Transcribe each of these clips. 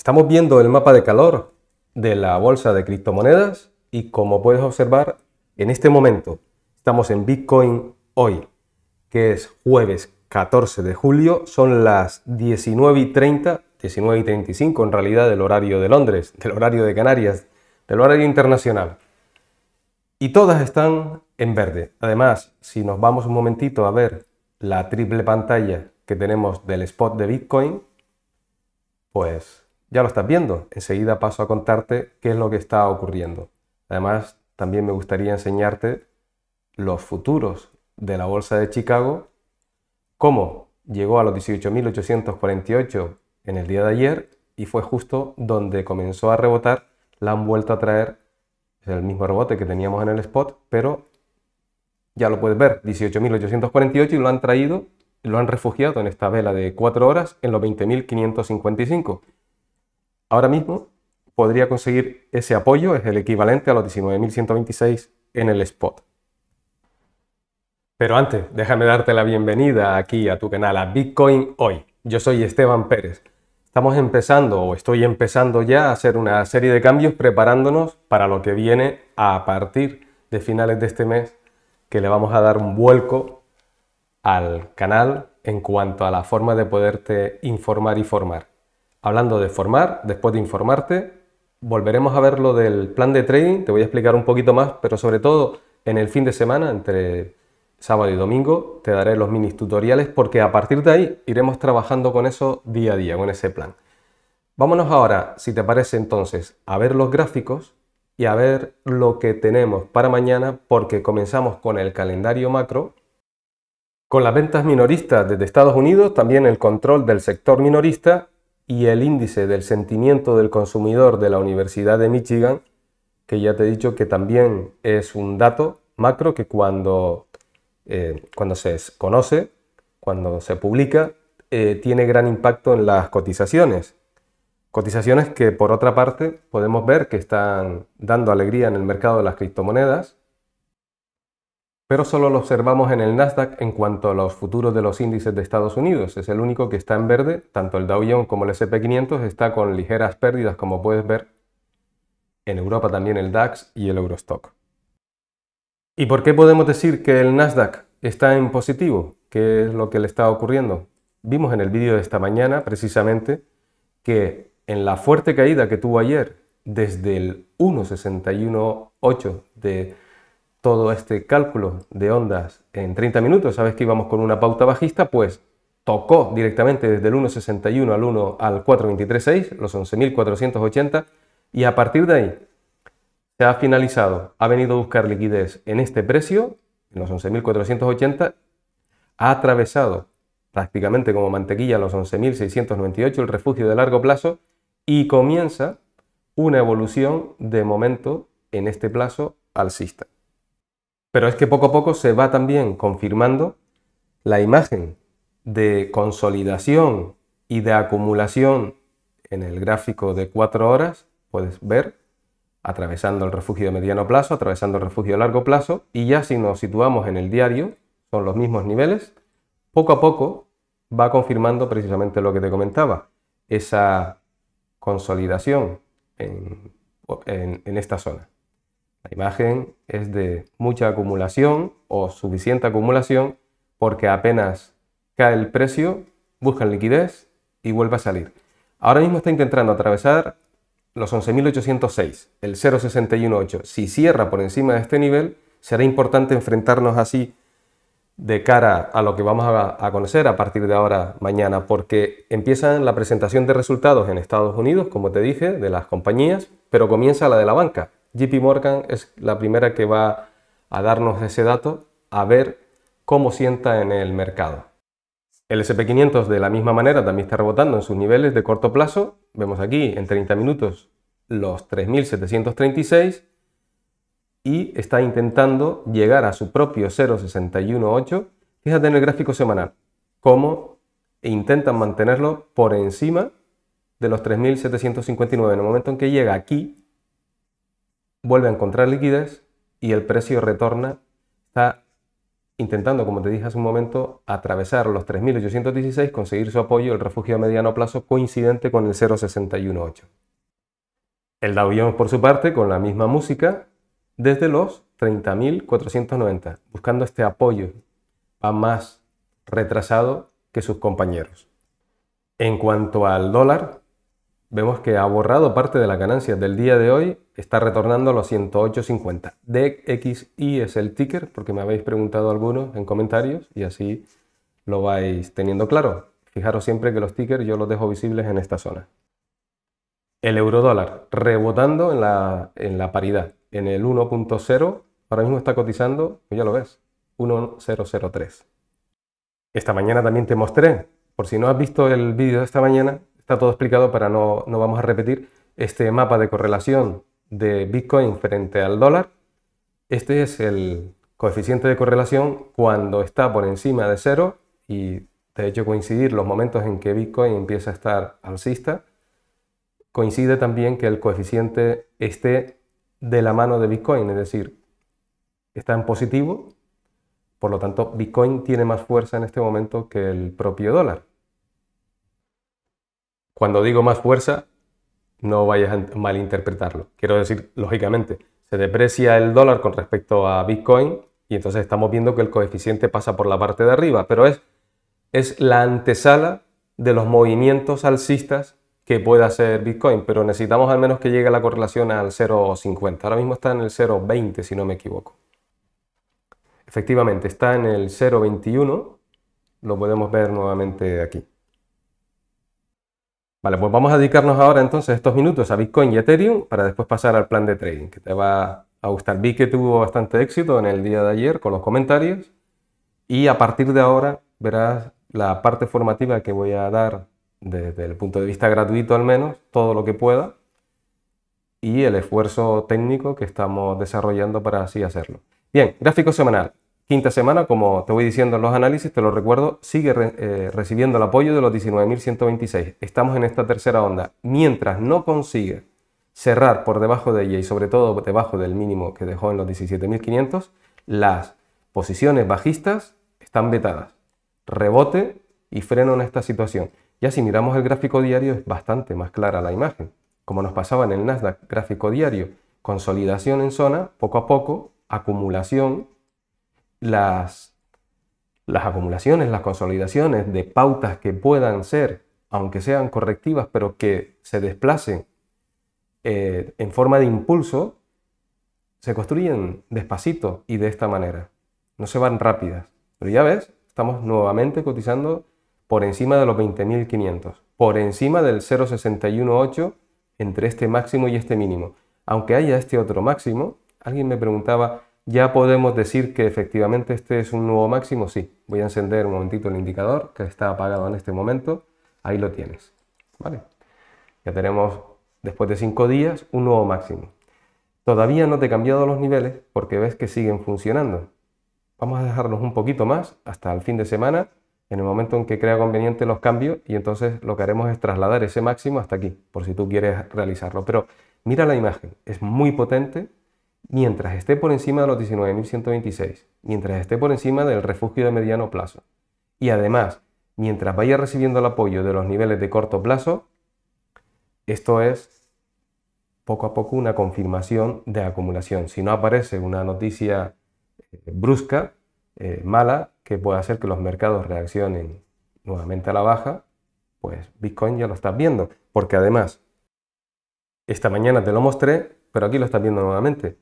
Estamos viendo el mapa de calor de la bolsa de criptomonedas y como puedes observar, en este momento estamos en Bitcoin hoy, que es jueves 14 de julio, son las 19 y 30, 19 y 35 en realidad del horario de Londres, del horario de Canarias, del horario internacional. Y todas están en verde. Además, si nos vamos un momentito a ver la triple pantalla que tenemos del spot de Bitcoin, pues ya lo estás viendo. Enseguida paso a contarte qué es lo que está ocurriendo. Además, también me gustaría enseñarte los futuros de la bolsa de Chicago, cómo llegó a los 18.848 en el día de ayer y fue justo donde comenzó a rebotar, la han vuelto a traer, es el mismo rebote que teníamos en el spot, pero ya lo puedes ver, 18.848 y lo han traído, lo han refugiado en esta vela de 4 horas en los 20.555. Ahora mismo podría conseguir ese apoyo, es el equivalente a los 19.126 en el spot. Pero antes, déjame darte la bienvenida aquí a tu canal, a Bitcoin Hoy. Yo soy Esteban Pérez. Estamos empezando, o estoy empezando ya, a hacer una serie de cambios preparándonos para lo que viene a partir de finales de este mes, que le vamos a dar un vuelco al canal en cuanto a la forma de poderte informar y formar. Hablando de formar, después de informarte, volveremos a ver lo del plan de trading, te voy a explicar un poquito más, pero sobre todo en el fin de semana, entre sábado y domingo te daré los mini tutoriales porque a partir de ahí iremos trabajando con eso día a día, con ese plan. Vámonos ahora, si te parece entonces, a ver los gráficos y a ver lo que tenemos para mañana porque comenzamos con el calendario macro, con las ventas minoristas desde Estados Unidos, también el control del sector minorista y el índice del sentimiento del consumidor de la Universidad de Michigan, que ya te he dicho que también es un dato macro que cuando eh, cuando se conoce, cuando se publica, eh, tiene gran impacto en las cotizaciones. Cotizaciones que por otra parte podemos ver que están dando alegría en el mercado de las criptomonedas, pero solo lo observamos en el Nasdaq en cuanto a los futuros de los índices de Estados Unidos. Es el único que está en verde, tanto el Dow Jones como el SP500 está con ligeras pérdidas como puedes ver. En Europa también el DAX y el Eurostock. ¿Y por qué podemos decir que el Nasdaq está en positivo? ¿Qué es lo que le está ocurriendo? Vimos en el vídeo de esta mañana precisamente que en la fuerte caída que tuvo ayer desde el 1.61.8 de todo este cálculo de ondas en 30 minutos, sabes que íbamos con una pauta bajista, pues tocó directamente desde el 1.61 al 1 al 4.23.6, los 11.480, y a partir de ahí se ha finalizado, ha venido a buscar liquidez en este precio, en los 11.480, ha atravesado prácticamente como mantequilla los 11.698, el refugio de largo plazo, y comienza una evolución de momento en este plazo alcista. Pero es que poco a poco se va también confirmando la imagen de consolidación y de acumulación en el gráfico de 4 horas, puedes ver atravesando el refugio de mediano plazo, atravesando el refugio de largo plazo, y ya si nos situamos en el diario, son los mismos niveles, poco a poco va confirmando precisamente lo que te comentaba, esa consolidación en, en esta zona. La imagen es de mucha acumulación o suficiente acumulación porque apenas cae el precio, buscan liquidez y vuelve a salir. Ahora mismo está intentando atravesar los 11.806, el 0.618, si cierra por encima de este nivel, será importante enfrentarnos así de cara a lo que vamos a, conocer a partir de ahora mañana, porque empieza la presentación de resultados en Estados Unidos, como te dije, de las compañías, pero comienza la de la banca. JP Morgan es la primera que va a darnos ese dato, a ver cómo sienta en el mercado. El SP500 de la misma manera también está rebotando en sus niveles de corto plazo. Vemos aquí en 30 minutos los 3.736 y está intentando llegar a su propio 0.618. Fíjate en el gráfico semanal cómo intentan mantenerlo por encima de los 3.759. En el momento en que llega aquí, vuelve a encontrar liquidez y el precio retorna, está intentando, como te dije hace un momento, atravesar los 3.816, conseguir su apoyo, el refugio a mediano plazo coincidente con el 0.618. El Dow Jones, por su parte, con la misma música, desde los 30.490, buscando este apoyo, a más retrasado que sus compañeros. En cuanto al dólar, vemos que ha borrado parte de las ganancias del día de hoy, está retornando a los 108.50. DXI es el ticker, porque me habéis preguntado algunos en comentarios y así lo vais teniendo claro. Fijaros siempre que los tickers yo los dejo visibles en esta zona. El euro dólar rebotando en la, en la paridad, en el 1.0, ahora mismo está cotizando, pues ya lo ves, 1.003. Esta mañana también te mostré, por si no has visto el vídeo de esta mañana, está todo explicado para no, no vamos a repetir, este mapa de correlación de Bitcoin frente al dólar. Este es el coeficiente de correlación cuando está por encima de cero y de hecho coincidir los momentos en que Bitcoin empieza a estar alcista. Coincide también que el coeficiente esté de la mano de Bitcoin, es decir, está en positivo por lo tanto, Bitcoin tiene más fuerza en este momento que el propio dólar. Cuando digo más fuerza, no vayas a malinterpretarlo. Quiero decir, lógicamente, se deprecia el dólar con respecto a Bitcoin y entonces estamos viendo que el coeficiente pasa por la parte de arriba, pero es, es la antesala de los movimientos alcistas que pueda hacer Bitcoin, pero necesitamos al menos que llegue la correlación al 0,50. Ahora mismo está en el 0,20 si no me equivoco. Efectivamente, está en el 0.21, lo podemos ver nuevamente aquí. Vale, pues vamos a dedicarnos ahora entonces estos minutos a Bitcoin y Ethereum para después pasar al plan de trading, que te va a gustar. Vi que tuvo bastante éxito en el día de ayer con los comentarios y a partir de ahora verás la parte formativa que voy a dar desde el punto de vista gratuito al menos, todo lo que pueda y el esfuerzo técnico que estamos desarrollando para así hacerlo. Bien, gráfico semanal. Quinta semana, como te voy diciendo en los análisis, te lo recuerdo, sigue eh, recibiendo el apoyo de los 19.126. Estamos en esta tercera onda. Mientras no consigue cerrar por debajo de ella y sobre todo debajo del mínimo que dejó en los 17.500, las posiciones bajistas están vetadas. Rebote y freno en esta situación. Ya si miramos el gráfico diario es bastante más clara la imagen. Como nos pasaba en el Nasdaq gráfico diario, consolidación en zona, poco a poco, acumulación las, acumulaciones, las consolidaciones de pautas que puedan ser, aunque sean correctivas, pero que se desplacen eh, en forma de impulso, se construyen despacito y de esta manera. No se van rápidas. Pero ya ves, estamos nuevamente cotizando por encima de los 20.500, por encima del 0.618 entre este máximo y este mínimo. Aunque haya este otro máximo, alguien me preguntaba, ya podemos decir que efectivamente este es un nuevo máximo. Sí, voy a encender un momentito el indicador que está apagado en este momento. Ahí lo tienes. ¿Vale? Ya tenemos, después de cinco días, un nuevo máximo. Todavía no te he cambiado los niveles porque ves que siguen funcionando. Vamos a dejarlos un poquito más hasta el fin de semana, en el momento en que crea conveniente los cambios y entonces lo que haremos es trasladar ese máximo hasta aquí, por si tú quieres realizarlo. Pero mira la imagen, es muy potente, mientras esté por encima de los 19.126, mientras esté por encima del refugio de mediano plazo. Y además, mientras vaya recibiendo el apoyo de los niveles de corto plazo, esto es poco a poco una confirmación de acumulación. Si no aparece una noticia eh, brusca, eh, mala, que pueda hacer que los mercados reaccionen nuevamente a la baja, pues Bitcoin ya lo estás viendo. Porque además, esta mañana te lo mostré, pero aquí lo estás viendo nuevamente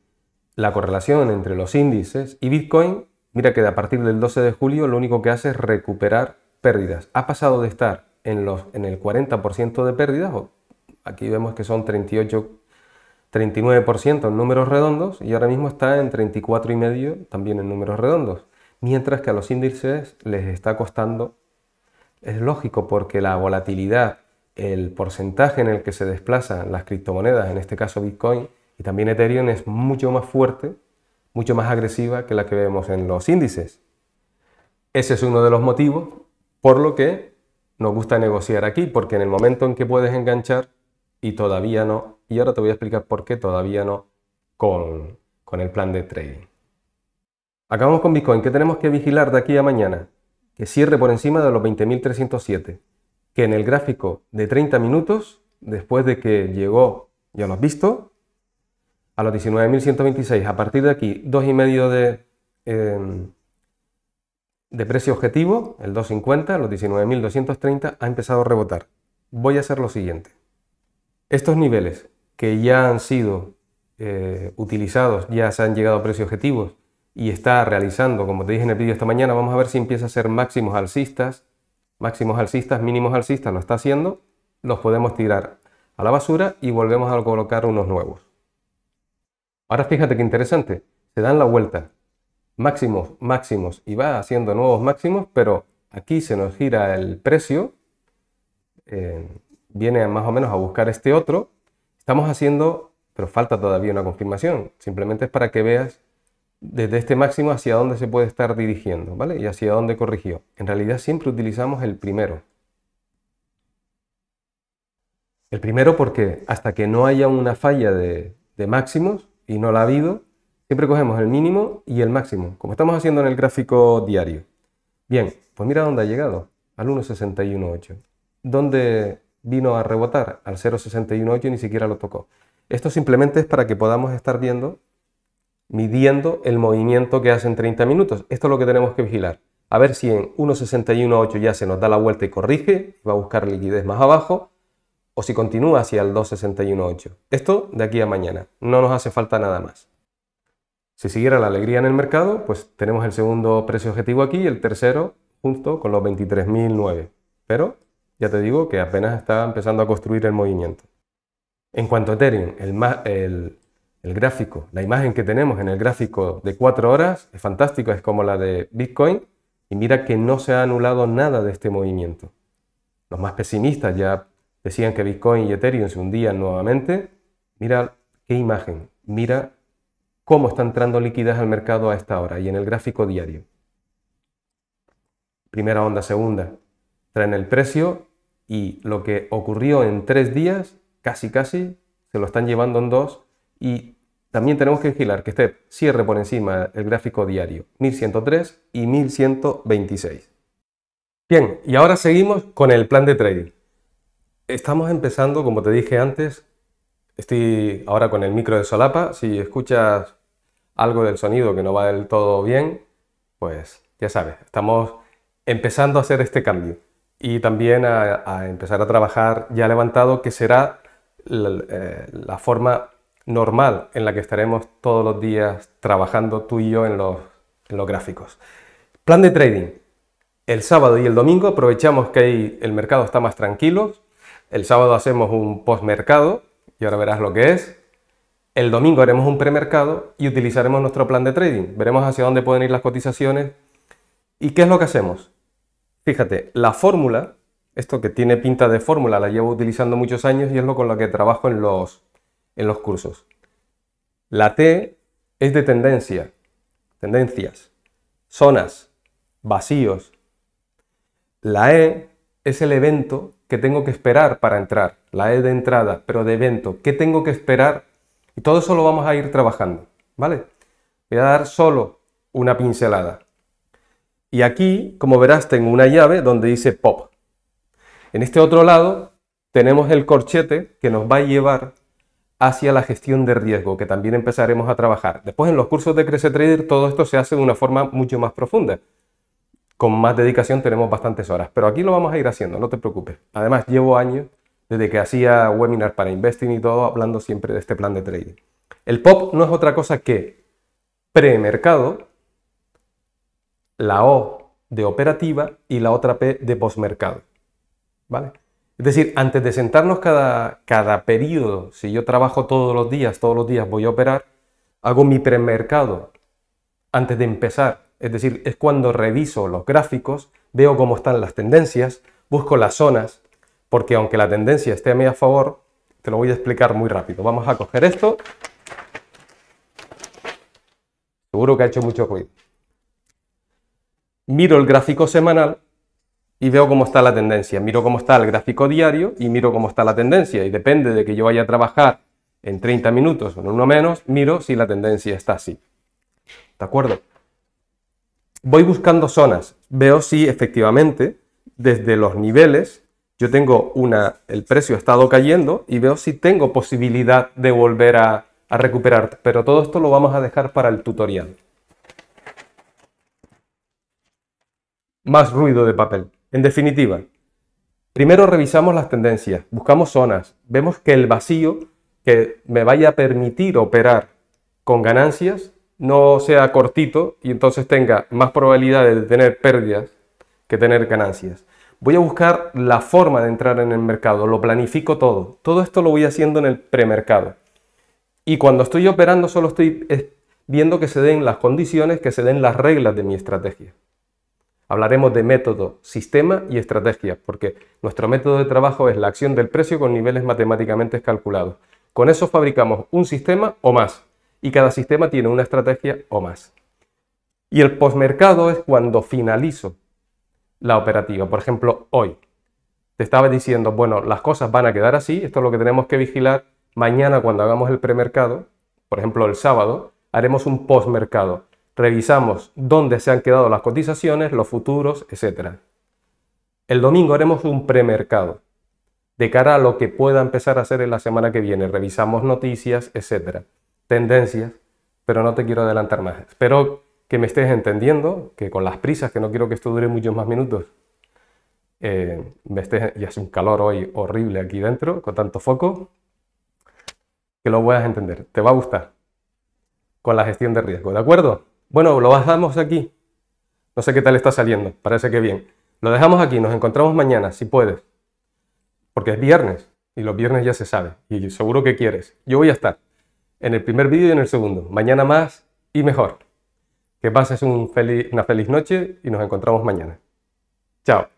la correlación entre los índices y Bitcoin, mira que a partir del 12 de julio lo único que hace es recuperar pérdidas. Ha pasado de estar en, los, en el 40% de pérdidas, aquí vemos que son 38, 39% en números redondos y ahora mismo está en 34,5% también en números redondos. Mientras que a los índices les está costando, es lógico porque la volatilidad, el porcentaje en el que se desplazan las criptomonedas, en este caso Bitcoin, y también Ethereum es mucho más fuerte, mucho más agresiva que la que vemos en los índices. Ese es uno de los motivos por lo que nos gusta negociar aquí, porque en el momento en que puedes enganchar y todavía no, y ahora te voy a explicar por qué todavía no con, con el plan de trading. Acabamos con Bitcoin. ¿Qué tenemos que vigilar de aquí a mañana? Que cierre por encima de los 20.307. Que en el gráfico de 30 minutos, después de que llegó, ya lo has visto, a los 19.126, a partir de aquí, 2,5 de, em, de precio objetivo, el 250, los 19.230, ha empezado a rebotar. Voy a hacer lo siguiente. Estos niveles que ya han sido eh, utilizados, ya se han llegado a precios objetivos y está realizando, como te dije en el vídeo esta mañana, vamos a ver si empieza a ser máximos alcistas, máximos alcistas, mínimos alcistas, lo está haciendo, los podemos tirar a la basura y volvemos a colocar unos nuevos. Ahora fíjate qué interesante, se dan la vuelta, máximos, máximos y va haciendo nuevos máximos, pero aquí se nos gira el precio, eh, viene más o menos a buscar este otro, estamos haciendo, pero falta todavía una confirmación, simplemente es para que veas desde este máximo hacia dónde se puede estar dirigiendo, ¿vale? Y hacia dónde corrigió. En realidad siempre utilizamos el primero. El primero porque hasta que no haya una falla de, de máximos, y no la ha habido, siempre cogemos el mínimo y el máximo, como estamos haciendo en el gráfico diario. Bien, pues mira dónde ha llegado, al 1.618. ¿Dónde vino a rebotar? Al 0.618 y ni siquiera lo tocó. Esto simplemente es para que podamos estar viendo, midiendo el movimiento que hace en 30 minutos. Esto es lo que tenemos que vigilar. A ver si en 1.618 ya se nos da la vuelta y corrige, va a buscar liquidez más abajo, o si continúa hacia el 2.618. Esto de aquí a mañana, no nos hace falta nada más. Si siguiera la alegría en el mercado, pues tenemos el segundo precio objetivo aquí y el tercero junto con los 23.009. Pero ya te digo que apenas está empezando a construir el movimiento. En cuanto a Ethereum, el, gráfico, la imagen que tenemos en el gráfico de 4 horas es fantástica, es como la de Bitcoin. Y mira que no se ha anulado nada de este movimiento. Los más pesimistas ya decían que Bitcoin y Ethereum se hundían nuevamente. Mira qué imagen, mira cómo está entrando liquidez al mercado a esta hora y en el gráfico diario. Primera onda, segunda, traen el precio y lo que ocurrió en tres días, casi casi, se lo están llevando en dos y también tenemos que vigilar que esté cierre por encima el gráfico diario 1103 y 1126. Bien, y ahora seguimos con el plan de trading. Estamos empezando, como te dije antes, estoy ahora con el micro de solapa. Si escuchas algo del sonido que no va del todo bien, pues ya sabes, estamos empezando a hacer este cambio y también a, empezar a trabajar ya levantado, que será la, eh, la, forma normal en la que estaremos todos los días trabajando tú y yo en los, en los gráficos. Plan de trading. El sábado y el domingo aprovechamos que el mercado está más tranquilo, el sábado hacemos un postmercado, y ahora verás lo que es. El domingo haremos un premercado y utilizaremos nuestro plan de trading. Veremos hacia dónde pueden ir las cotizaciones. ¿Y qué es lo que hacemos? Fíjate, la fórmula, esto que tiene pinta de fórmula, la llevo utilizando muchos años y es lo con lo que trabajo en los, en los cursos. La T es de tendencia, tendencias, zonas, vacíos. La E es el evento que tengo que esperar para entrar, la E de entrada, pero de evento, ¿qué tengo que esperar? Y todo eso lo vamos a ir trabajando, ¿vale? Voy a dar solo una pincelada. Y aquí, como verás, tengo una llave donde dice pop. En este otro lado tenemos el corchete que nos va a llevar hacia la gestión de riesgo, que también empezaremos a trabajar. Después en los cursos de Crece Trader todo esto se hace de una forma mucho más profunda con más dedicación tenemos bastantes horas, pero aquí lo vamos a ir haciendo, no te preocupes. Además, llevo años desde que hacía webinar para investing y todo, hablando siempre de este plan de trading. El POP no es otra cosa que premercado, la O de operativa y la otra P de postmercado. ¿Vale? Es decir, antes de sentarnos cada, cada periodo, si yo trabajo todos los días, todos los días voy a operar, hago mi premercado antes de empezar es decir, es cuando reviso los gráficos, veo cómo están las tendencias, busco las zonas, porque aunque la tendencia esté a mi favor, te lo voy a explicar muy rápido. Vamos a coger esto. Seguro que ha hecho mucho ruido. Miro el gráfico semanal y veo cómo está la tendencia. Miro cómo está el gráfico diario y miro cómo está la tendencia. Y depende de que yo vaya a trabajar en 30 minutos o en uno menos, miro si la tendencia está así. ¿De acuerdo? Voy buscando zonas, veo si efectivamente desde los niveles yo tengo una, el precio ha estado cayendo y veo si tengo posibilidad de volver a, recuperar, pero todo esto lo vamos a dejar para el tutorial. Más ruido de papel. En definitiva, primero revisamos las tendencias, buscamos zonas, vemos que el vacío que me vaya a permitir operar con ganancias no sea cortito y entonces tenga más probabilidades de tener pérdidas que tener ganancias. Voy a buscar la forma de entrar en el mercado, lo planifico todo. Todo esto lo voy haciendo en el premercado. Y cuando estoy operando solo estoy viendo que se den las condiciones, que se den las reglas de mi estrategia. Hablaremos de método, sistema y estrategia, porque nuestro método de trabajo es la acción del precio con niveles matemáticamente calculados. Con eso fabricamos un sistema o más, y cada sistema tiene una estrategia o más. Y el postmercado es cuando finalizo la operativa. Por ejemplo, hoy te estaba diciendo, bueno, las cosas van a quedar así, esto es lo que tenemos que vigilar Mañana cuando hagamos el premercado, por ejemplo el sábado, haremos un postmercado. Revisamos dónde se han quedado las cotizaciones, los futuros, etc. El domingo haremos un premercado de cara a lo que pueda empezar a hacer en la semana que viene. Revisamos noticias, etc. Tendencias, pero no te quiero adelantar más. Espero que me estés entendiendo, que con las prisas, que no quiero que esto dure muchos más minutos, eh, me estés, y hace un calor hoy horrible aquí dentro, con tanto foco, que lo puedas entender. Te va a gustar con la gestión de riesgo, ¿de acuerdo? Bueno, lo dejamos aquí. No sé qué tal está saliendo, parece que bien. Lo dejamos aquí, nos encontramos mañana, si puedes. Porque es viernes y los viernes ya se sabe y seguro que quieres. Yo voy a estar en el primer vídeo y en el segundo. Mañana más y mejor. Que pases una feliz noche y nos encontramos mañana. Chao.